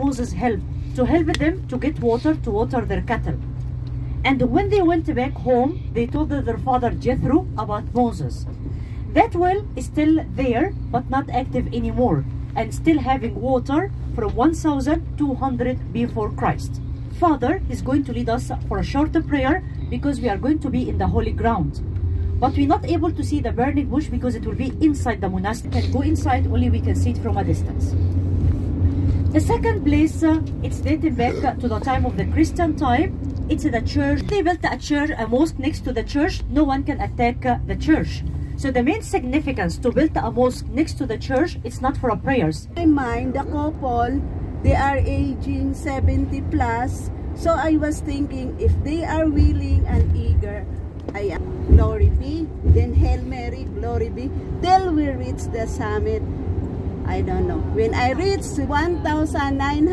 Moses help to help them to get water to water their cattle. And when they went back home, they told their father Jethro about Moses. That well is still there, but not active anymore, and still having water from 1200 before Christ. Father is going to lead us for a shorter prayer because we are going to be in the holy ground. But we're not able to see the burning bush because it will be inside the monastery. And go inside, only we can see it from a distance. The second place, uh, it's dating back uh, to the time of the Christian time. It's the church. They built a church, a mosque next to the church. No one can attack uh, the church. So the main significance to build a mosque next to the church, it's not for prayers. my mind, the couple, they are aging 70 plus. So I was thinking, if they are willing and eager, I am glory be, then Hail Mary, glory be, till we reach the summit. I don't know. When I reach 1,900,